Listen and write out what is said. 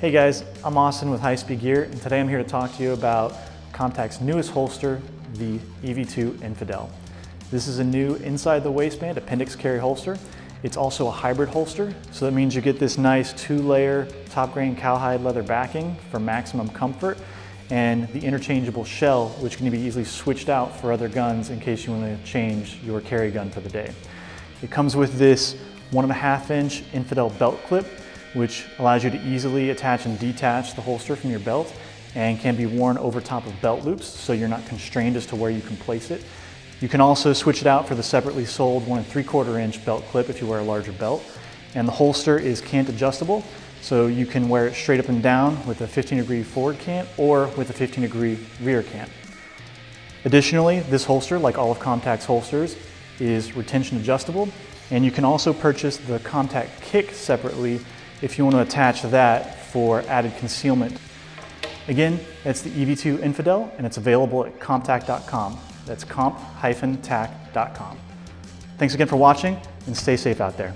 Hey guys, I'm Austin with High Speed Gear, and today I'm here to talk to you about Comp-Tac's newest holster, the EV2 Infidel. This is a new inside the waistband appendix carry holster. It's also a hybrid holster, so that means you get this nice two-layer top grain cowhide leather backing for maximum comfort, and the interchangeable shell, which can be easily switched out for other guns in case you want to change your carry gun for the day. It comes with this one and a half inch Infidel belt clip, which allows you to easily attach and detach the holster from your belt and can be worn over top of belt loops so you're not constrained as to where you can place it. You can also switch it out for the separately sold one and three quarter inch belt clip if you wear a larger belt. And the holster is cant adjustable, so you can wear it straight up and down with a 15 degree forward cant or with a 15 degree rear cant. Additionally, this holster, like all of Comp-Tac's holsters, is retention adjustable, and you can also purchase the Comp-Tac kick separately if you want to attach that for added concealment. Again, it's the EV2 Infidel and it's available at comtac.com. That's comp-tac.com. Thanks again for watching and stay safe out there.